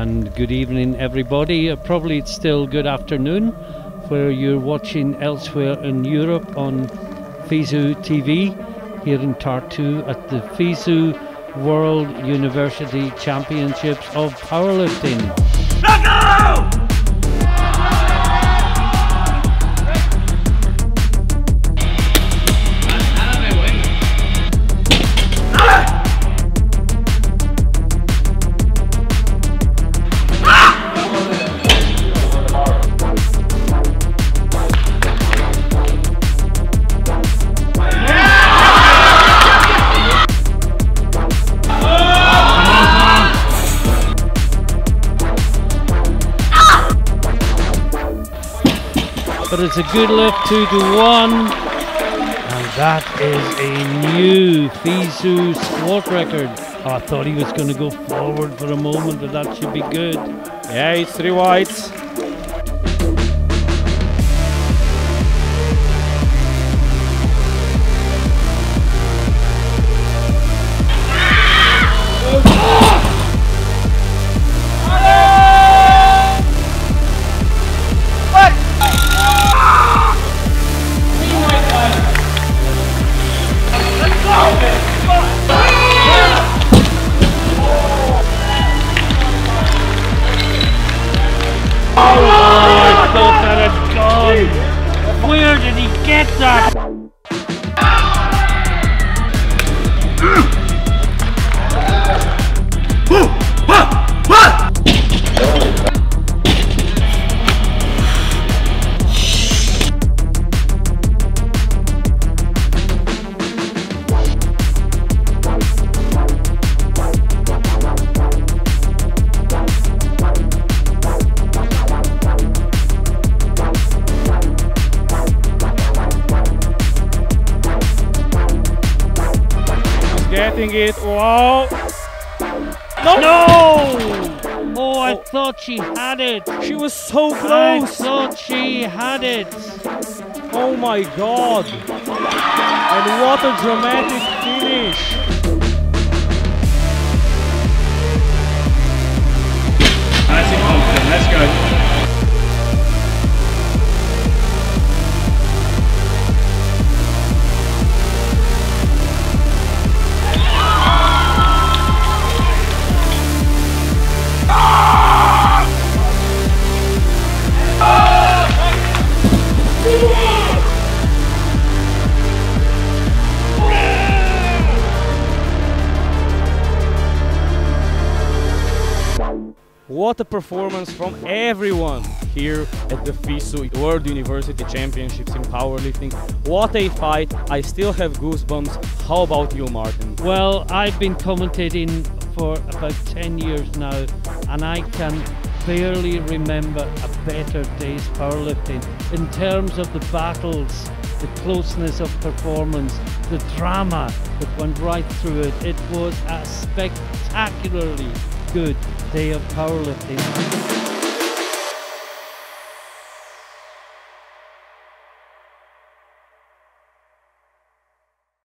and good evening, everybody. Uh, probably it's still good afternoon where you're watching elsewhere in Europe on FISU TV here in Tartu at the FISU World University Championships of Powerlifting. But it's a good lift, two to one. And that is a new FISU squat record. I thought he was going to go forward for a moment, but that should be good. Yeah, it's three whites. Did he Getting it. Wow. No! No! Oh, I oh. thought she had it. She was so I close. thought she had it. Oh my god. And what a dramatic finish. What a performance from everyone here at the FISU World University Championships in powerlifting. What a fight. I still have goosebumps. How about you, Martin? Well, I've been commentating for about 10 years now, and I can barely remember a better day's powerlifting in terms of the battles, the closeness of performance, the drama that went right through it. It was a spectacularly good day of powerlifting.